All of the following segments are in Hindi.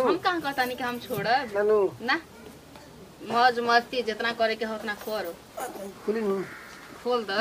हम कहाँ कहता नहीं कि हम नानू। ना? मौज मस्ती जितना करे के हो उतना करो। खुली दो।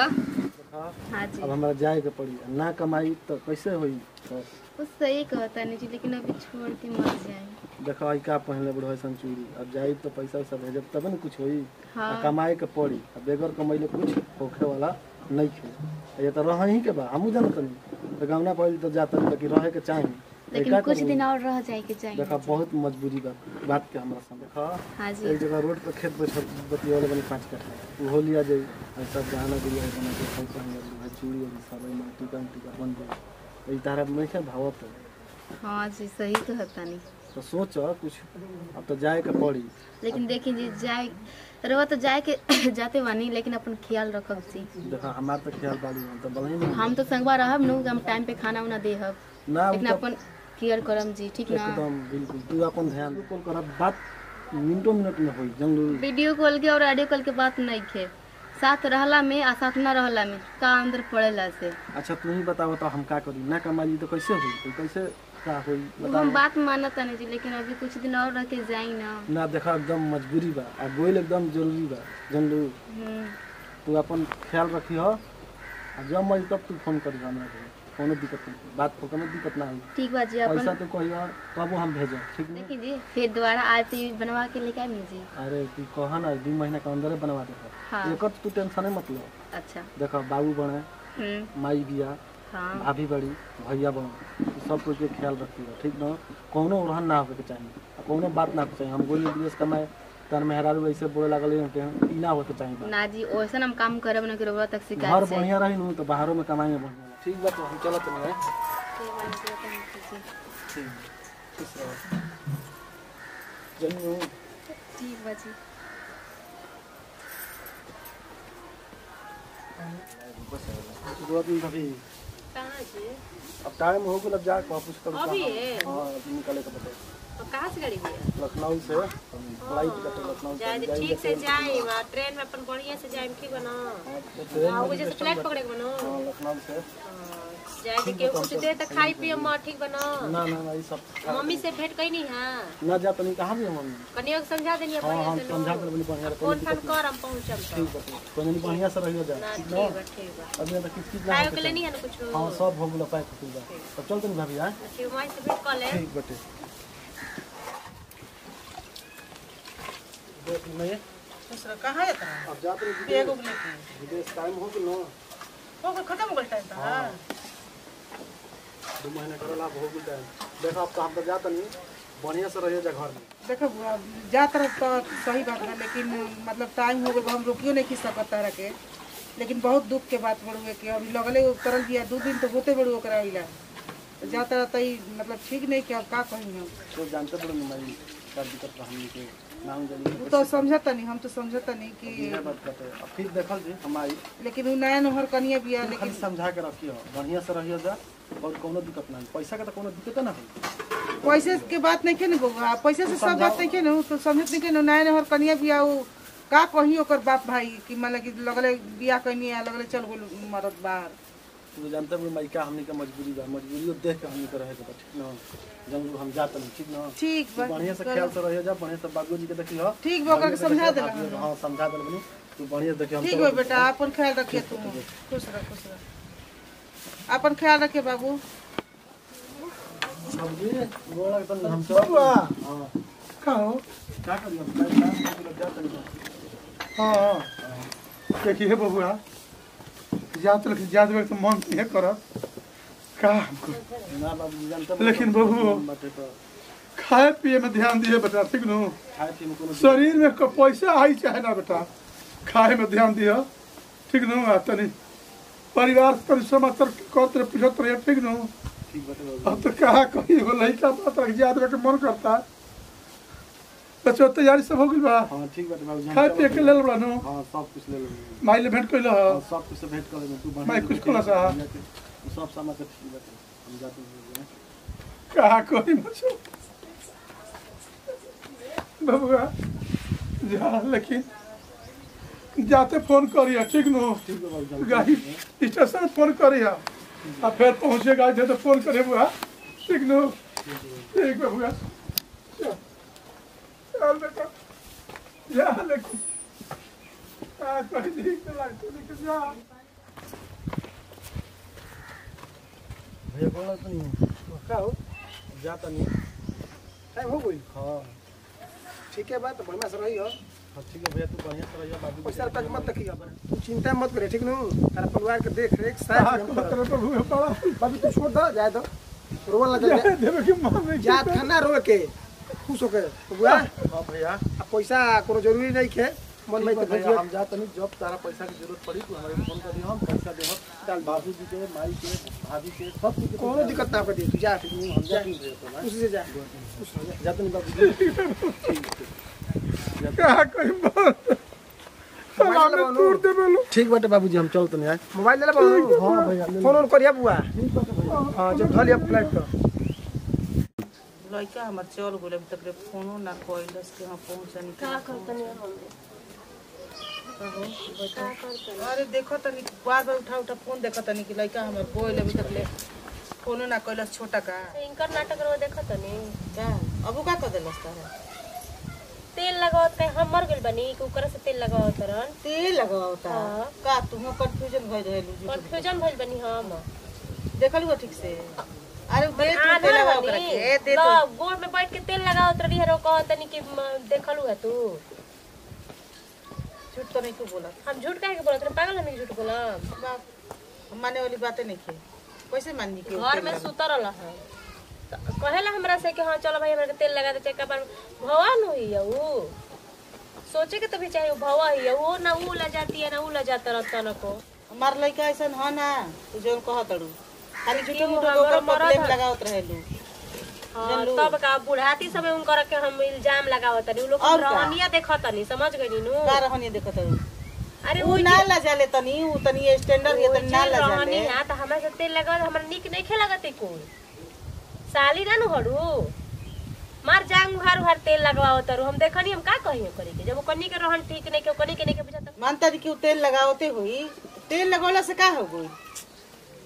हाँ हाँ अब हमरा जाए के पड़ी। ना कमाई तो कैसे होई? वो सही कहता नहीं जी लेकिन अभी छोड़ के मर जाए देखो आई का पहले बुढ़ो सन चूड़ी अब जाई तो पैसा वैसा भेजब तब न कुछ होई। हाँ। कमाए के पड़ी। अब बेगर कमैले कुछ होखे वाला नहीं खे ये तो रह ही के बा। हमू जानत नहीं तो गावना पड़ी तो जाता लेकिन रहे के चाही। लेकिन कुछ दिन और रह जाए के चाहिए देखा बहुत मजबूरी बा बात के हमरा संग देखा हाँ जी। एक जगह रोड पर खेत बैठल बतियाले बनी पाँच कट्ठा। वो लिया जाई और सब गहना गुड़िया बना के फल संग चूड़ी और सब में टीका टीका बन जाई ई तारा नहीं है भावत हाँ? जी सही कहता नहीं तो सोच कुछ। अब तो जाए के पड़ी। लेकिन देखिए जी जाए रहो तो जाए के जाते बानी लेकिन अपन ख्याल रखब जी। देखा हमार तो ख्याल बाड़ी हम तो बलही हम तो संगवा रहब नु हम टाइम पे खाना उना देहब। ना तो अपन केयर करम जी ठीक ना? एकदम बिल्कुल तू अपन ध्यान कॉल कर बात मिनटों मिनट में होई जंगल। वीडियो कॉल के और ऑडियो कॉल के बात नहीं खे। साथ रहला में आ साथ ना रहला में का अंदर पड़ेला से? अच्छा तू ही बताओ तो हम का करी? ना कमाई तो कैसे होई? तो कैसे का होई? वो बता हम बात मानत नहीं जी लेकिन अभी कुछ दिन और रह के जाई ना। ना देखा एकदम मजबूरी बा आ गोइल एकदम ज़रूरी बा जंगलू। हम्म, तू अपन ख्याल रखी हो जब मरी तब तू फ़ोन करी हमरा के कोनो दिक्कत बात को कोनो दिक्कत ना होई। ठीक बा जी पैसा अपन तो कहियो कबो हम भेजो ठीक नहीं? देखिए जी फिर दोबारा आते बनवा के लेके आई जी। अरे तू कहा ना दू महीना के अंदर बनवा दे हाँ। एकर तू टेंशन मत लो। अच्छा। देखो बाबू बने हम्म। माई बिया हाँ। भाभी बड़ी भैया बन सब कुछ के ख्याल रखती हो ठीक न? कोनो ओरहन ना होके चाहिए कोनो बात ना होके चाहिए हम गोली विदेश कमाए तर मेहरारू ऐसे बोले लागल हैं कि ई ना होके चाहिए ना जी वैसे हम काम करब ना करो तक शिकायत से बढ़िया रही नु तो बाहरों में कमाएँगे बढ़िया। ठीक बा तो हम चलत नहीं ठीक खुश ठीक बा जी दो दिन अभी अब टाइम हो गया जा वापस कब अभी है? हाँ अभी निकले के बता तो कहाँ से गाड़ी गया लखनऊ से। फ़्लाइट कटे लखनऊ जाए से तो ठीक से जाए ट्रेन में अपन बढ़िया से जाए ठीक बना। हाँ में वो जैसे फ़्लाइट पकड़े के बनो। हाँ लखनऊ से। हाँ, जाए तो केहू कुछ दे तो खाई पिए माँ ठीक बना। ना ना ना ये सब मम्मी से भेंट कहीं नहीं है। ना जा तनी कहाँ भी हम कनियो के समझा देनी हाँ बढ़िया से समझा कर बनी बढ़िया फ़ोन कोई फान कर हम पहुँचम तो ठीक है कोई नहीं बढ़िया से रहियो जा। ठीक बा ठीक बा अभी तो किस किस ना खाए के। लिए नहीं है ना कुछ। हाँ सब हो गया पैक हो तब चल तनी भाभी आए ठीक माई से भेंट कर ले। ठीक बटे नहीं दूसरा है जाते रहे विदेश। टाइम हो ना? हो गया खत्म हो टाइम दो महीना हो टाइम देखो तो तो जाता नहीं बढ़िया से रहिए घर में। देखो तो सही बात है लेकिन मतलब टाइम हो गया हम रुकियो नहीं खींच सकत तारा के। लेकिन बहुत दुख के बात बड़ुए कि अभी लगले करल दिया दू दिन तो होते बड़ू ओकरा तो तई मतलब ठीक नहीं कि अब का कहीं हम? तो जानते बड़े क्या दिक्कत हमनी के नाम जानी वो तो समझता नहीं हम तो समझता नहीं कि हैं। अब फिर देखल जी हमारी लेकिन वो नया नहर कनिया बिया खाली लेकिन समझा के रखियो। बढ़िया से रहियो जा और कोनो दिक्कत नहीं पैसा के तो कोनो दिक्कत ना हो। पैसे के बात नहीं के ना बउआ पैसे से सब बात नहीं के ना तो समझत नहीं के ना नया नहर कनिया बिया वो का कही ओकर बाप भाई कि मतलब कि लगले बिया कनी लगले चल गेल मरद बाहर तू जानते बड़े माई का हमनी के मजबूरी बा। मजबूरी देख के हमनी के रहे के ठीक ना जंगल हम जात नहीं ठीक ना? ठीक तू बा बढ़िया से ख्याल से रहियो जा बढ़िया से बाबू जी के देखियो। ठीक बा ओकरा के समझा देला भाभी, हाँ समझा देल बनी। तू बढ़िया से देखियो हम ठीक बा बेटा अपन ख्याल रखिए तुम। खुश रह खुश रह। अपन ख्याल रखिए बाबू। सब्ज़ी गोला के तनी हम चल। हाँ। का हो का करियो पैसा के लग जात नहीं हाँ देखिए बबुआ जात लख जात में तो मन नहीं करत। हमको लेकिन बबू खाए पिए में ध्यान दिए बेटा ठीक नु? शरीर में पैसा आई चाहे ना बेटा खाए में ध्यान दियो ठीक नु? आ तनी परिवार पर समाचार कहत पूछत रहे ठीक नु? अब तो कहा कही वो लड़का बात रख में के मन करता। बच्चों तैयारी सब हो गई बा? हाँ ठीक बाटे बाबू खाए पिए के लेल बड़ा नु? हाँ सब कुछ ले लेंगे माइले भेंट कइल हाँ, ह सब कुछ भेंट कर लेंगे तू मैं कुछ कहला सा। सब सामान के ठीक बाटे हम जाते हैं कहा कोई मुझे? बबुआ जा लेकिन जाते फ़ोन करिया ठीक नो? गाड़ी स्टेशन फ़ोन करिया। आ फिर पहुँचे गाड़ी थे तो फ़ोन करे बुआ ठीक नो? ठीक बबुआ। चल। बेटा। जा लेकिन आ कोई ठीक लगता लेकिन जा भैया बोला तो नहीं का हो जा नहीं टाइम हो गई। हाँ। ठीक है बात बढ़िया से रही हो हाँ ठीक है भैया तू बढ़िया से रहिए बाबू पैसा रुपया मत रखिए चिंता मत करे ठीक नु तारा परिवार के देख रेख साथ हम को करब। तेरे हुए पड़ा। बाबू छोड़ दो जाए दो। रोवल ना जा जाए देवे मन नहीं जात खाना रोए के। खुश होके बुआ हाँ भैया। पैसा कोनो ज़रूरी नहीं खे मन में तो है हम जा तनी जब तारा पैसा की ज़रूरत पड़ी तू हमारे फ़ोन कर दियो हम पैसा देहो डाल बाबू जी के माई के भाभी के सब कुछ कोनो दिक्कत ना कर तू जा हम जा नहीं भैया तो खुशी से जा। जा जा तनी बाबू जी। क्या कोई बात दे ठीक बाटे बाबूजी हम चल तनी आए मोबाइल ले बाबू हाँ भैया फ़ोन ऑन करिया बुआ। हाँ जब धलिया फ़्लाइट पर लड़का हमार चल गेल अभी तक फोनो ना कइलस के हम पहुंचनी का करतनी हम अरे देखो तनी बार बार उठा उठा फ़ोन देखो तनी कि लड़का हमार गोइल अभी तक ले। फोनो ना कइलस छोटा का। इनकर नाटक रो देखतनी का अबू का कर देलस तारा? तेल लगावत कहीं हम मर गइल बनी कि ओकरा से तेल लगावत रहन तेल लगावता हाँ। का तू कंफ्यूजन भइल रहलू कंफ्यूजन भइल बनी हम। देखलू हो ठीक से। अरे दे तू तेल लगा बनी ओकरा दे तू। गोड़ में बैठ के तेल लगावत रही है कहतनी कि म, देखलू है तू। झूठ तो नहीं तू बोला। हम झूठ काहे के बोलत रहे पागल हम झूठ बोलम बाप माने वाली बातें नहीं खे कैसे माननी के घर में सुतर रह है। तो कहेला हमरा से कि हाँ चलो भाई हमरा के तेल लगा दे चक्का पर भवा न हुई है वो सोचे के तो भी चाहिए भवा ही है वो ना वो ला जाती है ना वो ला जाता रहता न को। हमार लड़का ऐसा ह ना जो कहत अड़ू खाली झूठे क्यों मूठे ओकर मरद प्रॉब्लम? लगावत रहेलू। तब का बुढ़ाती सब उनकर के हम इल्ज़ाम लगावत तनी। लोग रहनिया देखत तनी समझ गई नु का रहनी देखत अड़ू अरे वो ना ला जाले तनी उ तनी स्टैंडर्ड ये तनी ना ला जाले रहनिया त हमरा से तेल लगावत हमरा निक नहीं खे लगत कोई साली ना नु हड़ू मार जांग उहार उहार तेल लगवावत तारू हम देखनी हम का कहियो करे के? जब वो कन्नी के रहन ठीक नहीं के कन्नी के नहीं के बुझाता मानता कि तेल लगावते होई। तेल लगवला से का हो गई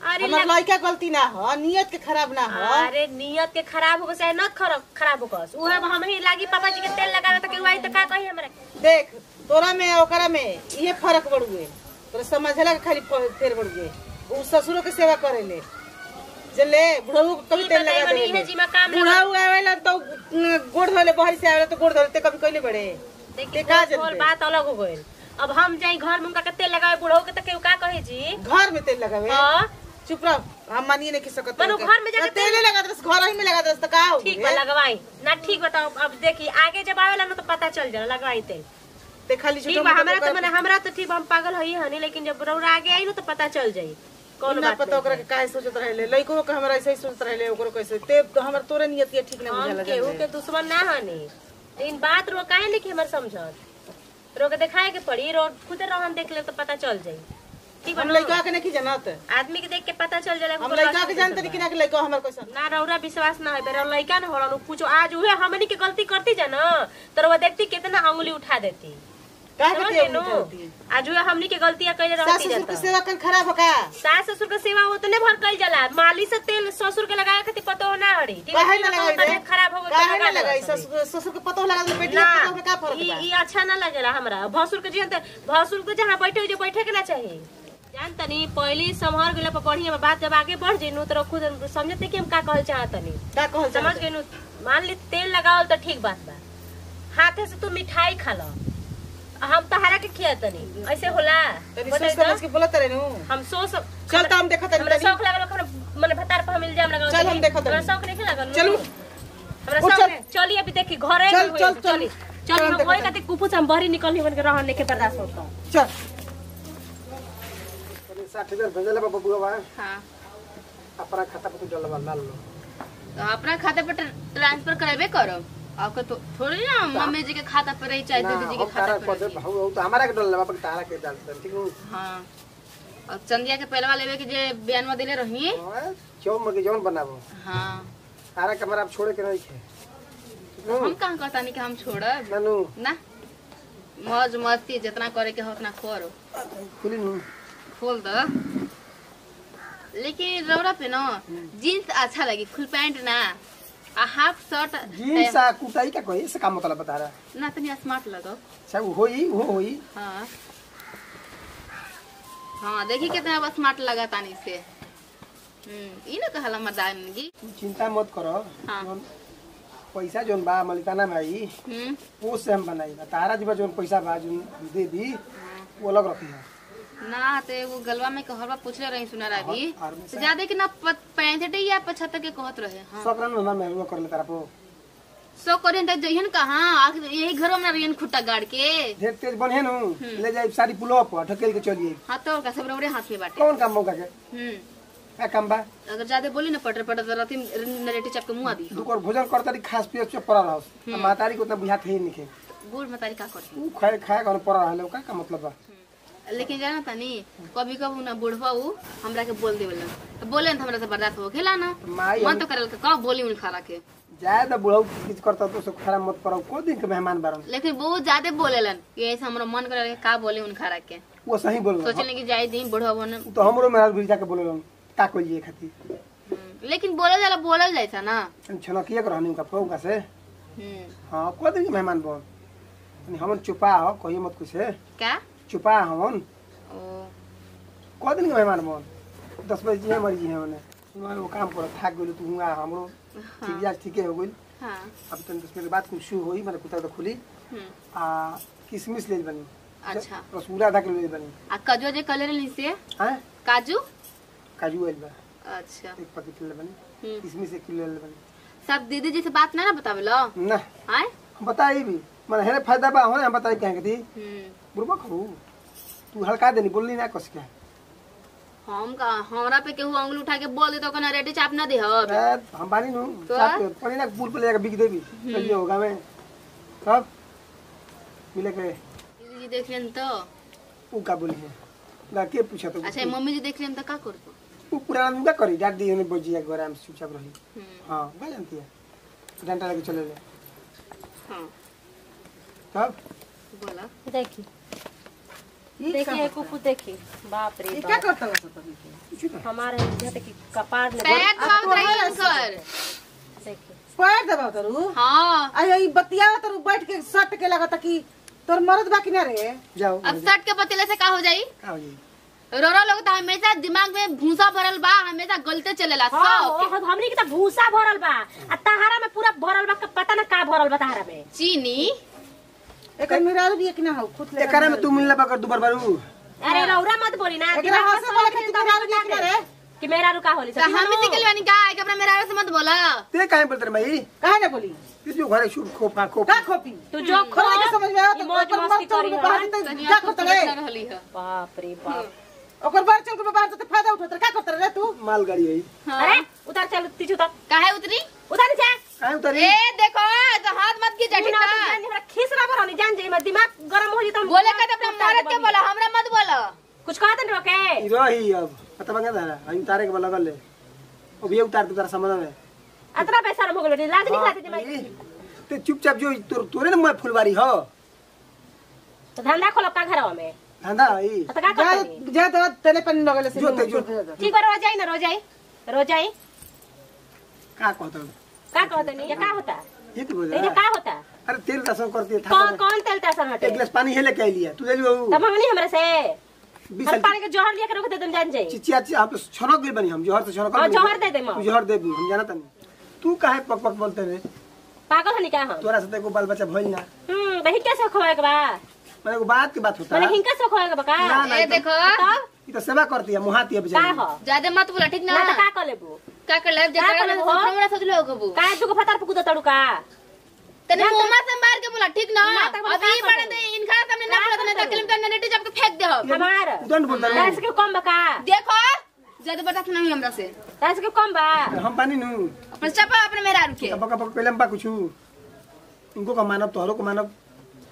अरे हमार लड़का गलती ना ह नियत के खराब ना ह। अरे नियत के खराब हो चाहे न खराब खराब हो कस उहे हम ही लागी पापा जी के तेल लगावे त केहू आई त का कही हमरा। देख तोरा में ओकरा में ये फ़र्क बड़ुए। तोरा समझला के खाली फेर बड़ुए। उ ससुरो के सेवा करेले जले बुढ़ऊ कभी तेल लगा लगा बुढ़ऊ आवेला तो गोड़ धोले बहरी से आवेला तो गोड़ धोले ते कभी कइले बड़े। देखी ते का बात अलग हो गइल। अब हम जाई घर में उनका के तेल लगावे बुढ़ऊ के त केहू का कहे जी? घर में तेल लगावे? हाँ। चुप रह। हम मानिए नहीं कि सकत मनु, घर में जाके तेले लगा दस घर ही में लगा दस तो का ठीक बा लगवाई ना ठीक बताओ अब देखी आगे जब आवेला ना तो पता चल जाला लगवाई तेल। ते खाली ठीक छोटा बा मोटा हमरा तो मने हमरा तो ठीक हम पागल हई हनी लेकिन जब रौरा आगे आई ना तो पता चल जाई। कौन बात पता ओकरा के काहे सोचत रहले। लइको के हमरा ऐसे ही सोचत रहले ओकरो कैसे ते तो हमर तोरे नियत ये ठीक ना बुझाला केहू के दुश्मन ना हनी। लेकिन बात रो काहे कि हमर समझत। रो के दिखाए के पड़ी रो खुद रहन देख ले तो पता चल जाई। ठीक हम ना? लइका के नहीं जानत आदमी के देख के पता चल जाला हम लइका के जानते नहीं कि ना कि हमर कैसा ना रौरा विश्वास ना है बेरा लइका ना होलन कुछ आज उहे हमनी के गलती करती जा ना? तो वो देखती कितना अंगुली उठा देती। आज उहे हमनी के गलतियाँ कइले सास रहती ससुर जाता। के सेवा कन खराब का सास ससुर के सेवा उतने भर कइल जाला। माली से तेल ससुर के लगाए खातिर पतो ना हड़ी। काहे ना लगाई खराब हो काहे ना लगाई? ससुर के पतो लगा दे बेटी के पतो का फ़र्क ई बा ई अच्छा ना लगेला हमरा। भसुर के जियन भसुर के जहाँ बैठे जो बैठे के ना चाहिए जान तनी पहली संभर गेला पर बढ़िया बा, बात जब आगे बढ़ जाई नु तो खुद समझते कि हम का कहल चाहतनी का कहल समझ गई नु मान ली तेल लगावल तो ठीक बात बा। हाथे से तू मिठाई खा लो। हम तहारा के खियातनी ऐसे होला। तनी सोच तो? समझ के बोलत रहे नु हम सो सब चल तो हम देखत हमरा शौक लागल ओकरा मने भतार पर हम इल्ज़ाम लगावल चल, हम देखत हमरा शौक नहीं लागल। चलू। हमरा शौक चली। अभी देखी घरे चल, चल, चल। चल, हम हनी। कते कुपु से हम बहरी निकलनी बन के रहन नहीं के बर्दाश्त होता चल। साठ हज़ार भेजले बा बबुआ बा हाँ। अपना खाता पर तू डलवा ला लो। तो अपना खाता पर ट्रांसफ़र करेबे करो। आपका तो थोड़ी ना मम्मी जी के खाता पर रही चाहे दीदी जी के खाता पर। भाऊ तो हमारा के डलवा पर तारा के डाल ठीक है? हाँ। और चंदिया के पहलवा लेवे के जे बयान में दिले रही क्यों मगे जौन बनाबो? हाँ। तारा के हमारा अब छोड़े के नहीं खे हम कहाँ कहता नहीं कि हम छोड़ब? नानू। ना। मौज मस्ती जितना करे के हो उतना करो। खुली खोल दो। लेकिन रौरा पे ना जीन्स अच्छा लगी फुल पैंट ना। आ हाफ़ शर्ट जीन्स आ कुटाई का कोई? इसका मतलब बता रहा। ना तनी स्मार्ट लगो। अच्छा वो होई वो होई। हाँ। हाँ देखी कितना बस स्मार्ट लगा तानी से। हम्म ई ना कहला मर्दान जी तू चिंता मत करो। हाँ। पैसा जोन बा मलिकाना में आई हम्म। वो से हम बनाई तारा जी बा जोन पैसा बा जोन दे दी वो अलग रखी है ना तो एगो गलवा में कहरवा पूछले रही सुना में से- ज़्यादा कि ना पैंसठ या पचहत्तर के कहत रहे हाँ। सब रन ना मैं वो कर ले तारा पो सो करें तक जइहन कहाँ यही घर में रहियन खुट्टा गाड़ के। ढेर तेज बने नु ले जाई सारी पुलो पर ढकेल के चलिए। हाँ तो का सब रौड़े हाथ में बाटे। कौन काम मौका के हम्म। का काम बा? अगर ज़्यादा बोली ना पटर पटर तो रती नरेटी चप के मुआ दी दुकर भोजन करता रही खास पिए चुप पड़ा रहो। मातारी को उतना बुझात है नहीं बूढ़ मतारी का करती ऊ खाए खाए कर पड़ा रहा का का मतलब बा? लेकिन जाना तानी कभी कभी ना बुढ़वा हमरा के बोल देवेलन तो बोले न तो हमरा से बर्दाश्त हो खेला ना। मन तो करल के बोली उन खारा के। तो बुढ़ऊ किच करता तो सब खराब मत पड़ो को दिन के मेहमान बारन। लेकिन बहुत ज़्यादा बोलेलन कि ऐसे हमरा मन करल के का बोले उन खारा के। वो सही बोल सोचने की जाए दी बुढ़वा बन तो हमरो मेहराज भी जाके का कोई ये खाती हम्म, लेकिन बोले जाला बोलल जाइसा ना। छनकिए के रहनी का फोगा से। हम्म, हाँ को दिन मेहमान बन। हमन चुपा हो कहिए मत कुछ। है क्या? चुपा हमन ओ को दिन के मेहमान बन दस बजे जी मर जी है मने सुनो वो काम पर थाक गेलु तू हुआ हमरो। ठीक जा ठीक हो गेल हाँ। अब तन दस मिनट बाद कुछ होई माने कुत्ता तो खुली। हम्म, आ किशमिश ले बनी? अच्छा। रसगुल्ला आधा किलो ले बनी। आ काजू जे कलर नहीं से हैं? काजू? काजू आइल बा। अच्छा। एक पैकेट ले बनी। हम्म, किशमिश एक किलो ले बनी। सब दीदी जी से बात ना ना बतावेलो ना। आय हम बताई भी। माने हेरे फ़ायदा बा होने हम बताई कहेंगे थी हम्म, बुरबा खरू तू हल्का देनी बोलनी ना कस के हम का हमरा पे केहू अंगुल उठा के बोल दे तो कना रेडी चाप ना दे हब। हम बानी नु तो? साथ में पानी ना पुल पे ले जाकर बिक देबी चलिए होगा में सब मिले के। जी देख लेन तो। ऊ का बोली है? ला के पूछा तो अच्छा मम्मी जी देख लेन तो का करतो? ऊ पूरा आदमी का करी डाट दी हमें बोजी एक बार हम चुपचाप रही। हम्म, हाँ बा जानती है। डंडा लेके चले ले। हाँ। तब बोला। का देखिए बाप रे क्या करता है ना हमारे तक कपार ने पैर रही दबाव तरू। हाँ। बतिया तरू बैठ के सट के लगता कि तोर मरद बाकी ना रे? जाओ। अब सट के पतीले से का हो जाई? का हो रोरो लोग तो हमेशा दिमाग में भूसा भरल बा हमेशा गलते चलेला हाँ सब हमनी के त भूसा भरल बा। आ तहारा में पूरा भरल बा पता ना का भरल बा तहारा में? चीनी? एकर मेहरारू भी एक ना हो खुद ले एकरा में तू मिलला बकर दुबर बारू अरे रौरा मत बोली ना एकरा हंसे समझ के के मेहरारू भी एक ना रे कि मेरा रुका होली तो हम भी निकल बानी का? एक अपना मेरा से मत बोला। ते काहे बोलते रे भाई काहे ना बोली? ते जो घरे शुभ खोपा खोप। का खोपी। तू जो खो के समझ में आया तो मौज मस्ती करी बाहर तो कनिया क्या खूब रे है। बाप रे बाप। ओकर बाहर चल के बाहर तो फ़ायदा उठाता का करता रे तू? माल गाड़ी है। हाँ। अरे उतार चल तीजू तक। काहे उतरी? उतार जा उतरी ए देखो तो हाथ मत की तू जटी ना? तो जान हमरा खीस ना भरनी जान जाई मैं दिमाग गरम हो जता बोले का तो अपना मरद के बोला हमरा मत बोला। कुछ कहत नहीं रोके? रही अब पता बंगा दारा आई उतारे के बा लगल अब ये उतार तू तारा समझ में। अतना पैसा हो गेलो लाज नहीं हाँ, दिमाग ते चुपचाप जो तोर तोरे ना मैं फुलवारी हो। तो धंधा खोलो का घरवा में। धंधा ई। तो का जा जा तो तेरे पे लगले से जो ते जो। ठीक बा रोज आई ना रोज आई रोज का कहत का कहते नहीं? ये का होता? ये तो बोल ये का होता? अरे तेल रसम करती है कौन कौन तेल टेंशन हटे एक गिलास पानी हेले के लिया तू ले लियो। तब मंगनी हमरे से? हम पानी के जोहर लिया के रोक दे तुम जान जाई चिचिया चिचिया आप छनक गइल बनी हम जोहर से छनक हाँ, जोहर दे दे माँ। तू जोहर दे दी हम जानत नहीं। तू काहे पक पक बोलते रे? पागल हनी का हम। तोरा से तो बाल बच्चा भइल ना। हम्म बही कैसे खोए के बा। मैंने एगो बात की बात होता। मैंने हिंका से खोए के बा का? तो- देखो। तब ई तो सेवा करती है मुहाती है का बेचारी। हो ज़्यादा मत बोला ठीक ना? ना तो का कर लेबू। का कर ले का कर लेबू? हो? हमरा सोच लो कबू। का दुगो फतार पे कूदा तड़ू का तने मुँह से मार के बोला ठीक ना? ना, अभी का बड़े दे इनका सामने ना बोला तो नहीं तो किलम तो नेटी जब के फेंक दे हम। हमार दंड बोलता रे दस के कम बा का? देखो ज़्यादा बर्दाश्त नहीं हमरा से। दस के कम बा? हम पानी नु अपन चपा अपने मेरा रुके कपक कपक पहले हम पा कुछ इनको का मानव तोहरो को मानव।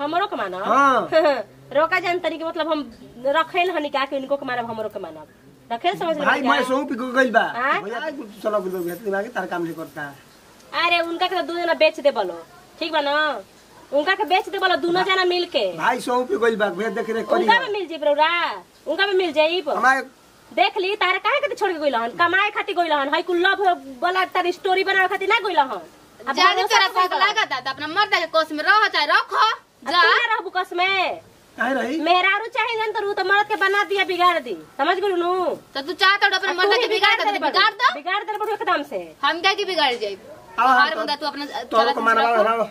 हमरो के मानो हाँ। रोका जान तरी के मतलब हम रखेल हनी का के इनको के मानब हमरो के मानब। रखेल समझ भाई मैं सो पी गइल बा। हाँ? भैया तू चलो गुल गुल दिमाग तार काम नहीं करता। अरे उनका के तो दू जना बेच दे बोलो। ठीक बा ना? उनका के बेच दे बोलो दोनों जना मिल के। भाई सो पी गइल बा भैया देख रे करी उनका में मिल जाई रौरा। उनका में मिल जाई हमारे देख ली तारे काहे खातिर छोड़ के गइल हन? कमाए खातिर गइल हन? हई कुल लव वाला तार स्टोरी बनावे खातिर ना गइल हन? अब जाने तेरा तो लागत है तो अपना मर्द के कोस में रह चाहे रखो जा। तू रहबू कस में। मेहरारू चाहे जन तो तो मर्द के बना दिया बिगाड़ दी। समझ गेलू नु तो तू चाहता हो अपने मर्द के बिगाड़ दे बिगाड़ दो। बिगाड़ दे बड़ू एकदम से। हम क्या की बिगाड़ जाए? हर तो- बंदा तू अपना तो को मानवा रखो।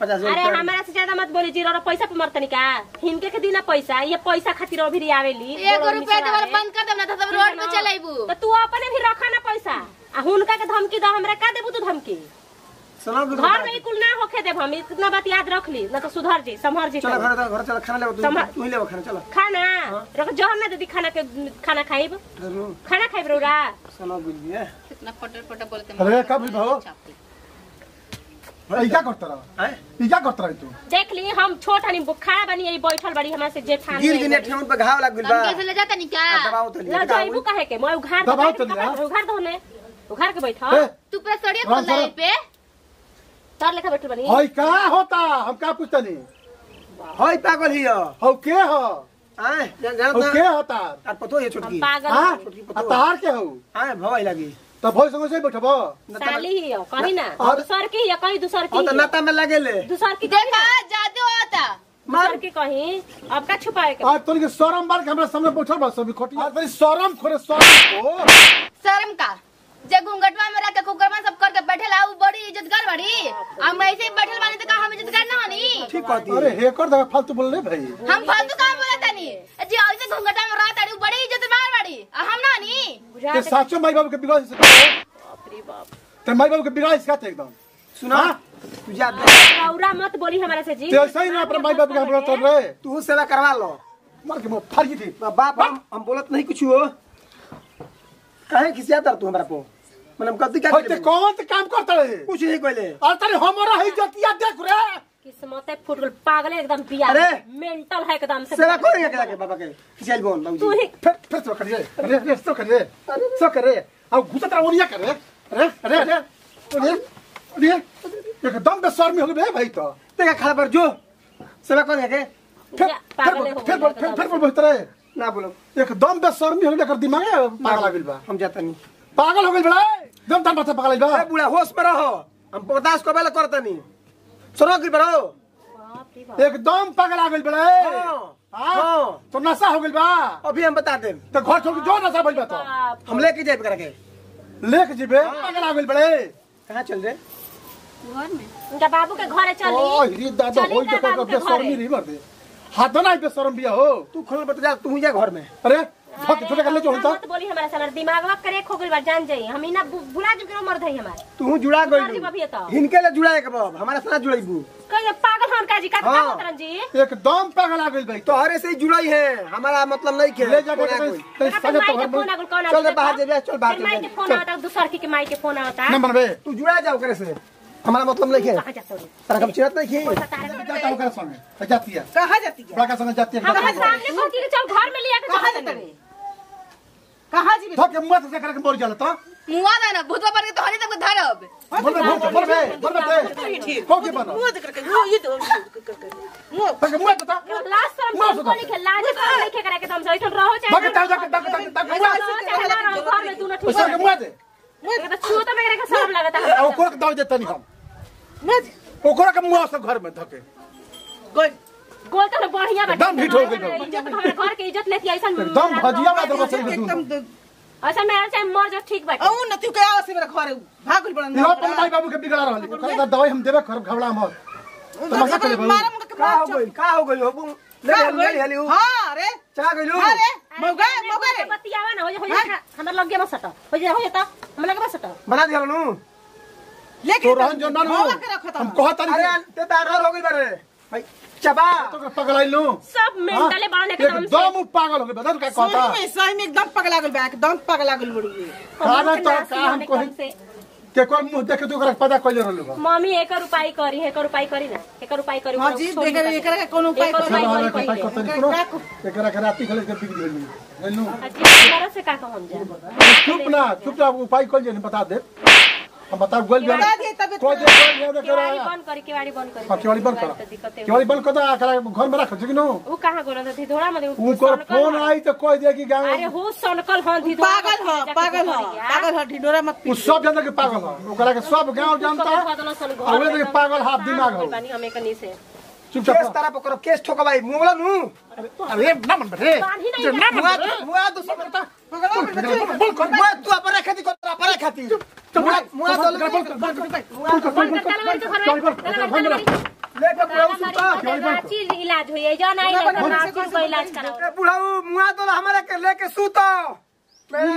अरे हमारा से ज़्यादा मत बोली ज़ीरो पैसा पे मरतनी का? हिनके के दिना पैसा ये पैसा खातिर अभी री आवेली। एगो रुपया। देवल बंद कर देना तो सब रोड पे चलेबू। तो तू अपने भी रखा ना पैसा। आ हुनका के धमकी दो हमरा का देबू तू धमकी? घर में ही कुल ना होखे देब हम इतना बात याद रख ली ना तो सुधर जी संभर जी चलो घर तो घर चलो खाना ले तू। तू ही ले खाना चलो। खाना? रख जहर ना दीदी खाना के खाना खाइब। खाना खाइब रौरा सुनो बुझ गया। कितना पटर पटर बोलते अरे, कब भी भाव? ई क्या करता रहा। हैं ई क्या करता रही तू। देख ली हम छोट हनी खड़ा बनी यही बैठल बड़ी हमरा से जेठान। गिर गिने ठेउन पे घाव लग गइल बा। हम कैसे ले जाता नहीं क्या? दबाओ तो ल जाइबू काहे के? मैं उघार दबाओ तो लिया। उघार दो ने। उघार के बैठा। तू पूरा सड़िए खोल। पे? तार लेखा बैठल बनी। हई का होता? हम का पूछतनी होय पागल हियो हौ। के हो? हैं जान जान हौ के होता तार? पतो ये छोटकी। पागल हाँ? हनी। आ तार के हो? हैं भवाई लगी। तब भोज संग से बैठबो। साली ही हो कहीं ना। दूसर की या कहीं दूसर की? और तो नाता में लगेले। दूसर की देखा जादू होता दूसर की कहीं। अब का छुपाए के? आज तोरी के शरम बार के हमरा सामने बैठल बा सभी खोटी। आज तोरी शरम खोरे शरम को। शर्म का? जे घूंघटवा में रख के कुकरवा सब करके बैठे ला उ बड़ी इज्जतगार बड़ी। हम ऐसे ही बैठल बानी तो का हम इज्जतगार ना होनी ठीक कहती अरे हेकर दगा फालतू बोल ले भाई। हम फालतू काम बोलत तनी? जे ऐसे घूंघटवा में रहत ताड़ी उ बड़ी इज्जतदार बड़ी। हम ना नी? ते के- साचो माई बाबू के बिगाड़ से बाप रे बाप। ते माई बाबू के बिगाड़ इसका थे एकदम? सुना हाँ? तू जा रौरा मत बोली हमारे से जी। ते ऐसा ही ना अपने माई बाबू के हम बोलत रहे। तू सेवा करवा लो। मार के मुँह फाड़ थी बाप हम हम बोलत नहीं कुछ हो। काहे खिसिया तर तू हमरा को? कति का हई ते कौन ते काम करता रहे? कुछ नहीं कहले और तेरे हमारा ही जतिया देख रे। किस्मत फुट गल पागल है एकदम बिया। अरे! मेंटल है एकदम से। सेवा करेंगे क्या के बाबा के? खिसियाल बोल तू ही। फिर फिर सो करिए अरे अरे सो करिए सो करिए। अब घुसत रहा ओनिया करे। अरे अरे अरे अरे अरे एकदम बेशर्मी हो गई भाई तो। देखा खड़ा पर जो। सेवा करेंगे के? फिर फिर बोल फिर बोल फिर बोल बेहतर है ना बोलो। एकदम बेशर्मी हो गई कर दिमाग पागल आ बा। हम जाता नहीं। पागल हो गइल बड़ा। एकदम तन पागल आ बा। ए बुढ़ा होश में रहो। हम बर्दाश्त को बेला करता नहीं सुनो कि रे एकदम पागल आ गइल बड़ा। हाँ, हाँ हाँ। तो नशा हो गइल बा। अभी हम बता दें तो घर छोड़ के जो नशा भइल बा तो हम लेके जाए करके लेके जीबे। पागल आ गइल बड़े। कहाँ चल रहे घर में। उनका बाबू के घरे ओ चली रे दादा होई ना देखो बाबू के बेशर्मी घरे। नहीं मर दे। हाथ ना बेशर्म बिया हो। तू खोल बता जा तू ही जा घर में। अरे छोटे छोटे कर ले जो। होता मत बोली हमारा से हमारा दिमागवा करे खो गइल बा जान जाई हम इना भु- भुला चुके मर धई हमार। तू जुड़ा जी गई बबिया तो। हिनके ले जुड़ा के बाब हमारा साथ जुड़ाईबू कहीं पागल हन का जी का हाँ। का जी एकदम पागल आ गइल भाई। तो हरे से ही जुड़ाई है हमारा मतलब नहीं के ले जाके। कहीं माई तो के घर चल बाहर जेबे चल बाहर फिर माई के फ़ोन आता दूसर की के माई के फ़ोन आता। न बनबे तू जुड़ा जाओ करे से। हमारा मतलब नहीं है कहाँ जात रे पर हम चिरत नहीं की? तारा के जाता होकर संगे जाती है। कहाँ जाती है? बड़ा का संगे जाती है सामने। कहती कि चल घर में लिया के कहाँ जाता है? कहाँ जी धो के मुँह से करके मोर जाला तो मुआ ना ना भूतवा पर के तो हनी तक धरब बोल बे बोल बे बोल बे को के बना। देख करके मुँह ये तो मुँह तक मुँह। तो लास्ट शर्म को के लाज नहीं के करे के तुम से ऐठन रहो चाहे। बाकी तक तक तक तक रहो घर में तू ना ठीक पैसा के मुँह दे है तो छुओ तो मेरे के शर्म लगता है और कोक दाव देता नहीं हम। दे। ओकरा के मुँह से घर में धके गोल गोल तो बढ़िया बाटे एकदम हिट हो गइल बा। इज़्ज़त हमारे घर के इज़्ज़त लेती ऐसा एकदम भजिया वाला बचल के एकदम ऐसा मेरा चाहे मर जो ठीक बाटे औ न तू के आवाज़ से मेरा घर भागल बड़ा यो अपन माई बाबू के बिगड़ा रहल ओकरा दवाई हम देबे कर घबरा मत तमाशा करे बाबू। के का हो गई? का हो गई हो बुम? ले ले ले ले हाँ रे। चा गई लो। हाँ रे। मौगा मौगा रे। बतियावा ना हो जा हो। जा हमरा लग गया मसट हो जा हो जा हम लगे मसट बना दिया नु लेके तो रहन जो ना मौगा हम तो कहत अरे ते दार हो गई बारे। भाई चबा। तो पगड़ाई लो? सब मेंटले बाने के एकदम पागल हो गए बता का कहता? सही में सही में एकदम पगला गेल बा एकदम पगला गेल बड़ी खाना तो का हम होने कहि? एकदम से। के कोई मुँह देखे तो ओकरा पता कइले रहल मम्मी एक उपाय करी एक उपाय करी ना एक उपाय करी हाँ जी देखे बता। के कोनो उपाय एक और करो? उपाय चलो करी। हमारे पहिले। कपाई करते सुनो एकरा के राती खले के बिगड़ गेल गेलनु आ से का कहम जा चुप ना चुप ना उपाय जे बता दे। हम बता गोल बता दे गोल ये दे केवाड़ी करा बंद करी केवाड़ी बंद करी। हाँ केवाड़ी बंद तो कर केवाड़ी बंद कर दे करा घर में रख छी नो? वो कहाँ गोला थी थोड़ा मत उनको फ़ोन आई तो कोई दिया कि गाँव अरे हो सनकल हन थी पागल ह पागल ह पागल ह ढिंडोरा मत उ सब जनता के पागल है। ओकरा के सब गाँव जानता है। वे तो पागल हाफ़ दिमाग हो। पानी हमें कनी से केस तारा पकड़ो केस ठोका भाई मुंगला नु अरे ना मन रे पानी नहीं जा मुआ मुआ दो सब बोल कर मुआ तू अपना खेती कर अपना खेती मुआ मुआ दो लेके बुढ़ाऊ सुता इलाज हुई जो नहीं नाची को इलाज कराओ बुढ़ाऊ मुआ दो हमारे के लेके सूतो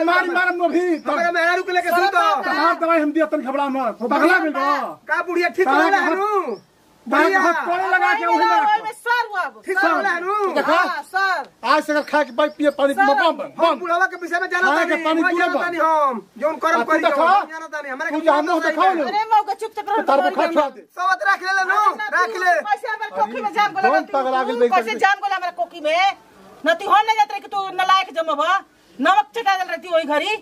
मार मार मो भी हमारे मेहरारू के लेके सूतो कहाँ दवाई हम दिया तन घबरा मत पगला गेल बा का बुढ़िया ठीक हो रहा है नु बाहर लगा के उही ओए में में सर हुआ अब ठीक रहा नु देखा सर। आज से खा के पिए पानी बम बम हम बुढ़ावा के विषय में जाना के पानी पानी पूरा जाना बा। तानी हम जोन करम करी देखा? जाना तानी हमारे तू जहाँ मुँह दिखाओ अरे मौका चुपचाप रह तार खा छुआ दे। सवत रख ले नु रख ले। कैसे हमर कोकी में जाम गोला कौन पगला गेल बैठ जाम गोला हमर कोकी में। नती हो नहीं जात रहे कि तू नलायक जमब नमक चटा दल रहती ओई घरी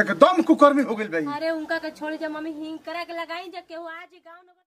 एकदम कुकर्मी हो गेल भाई। अरे उनका के छोड़ी जब मम्मी हिंग करा के लगाई जब केहू आज गाँव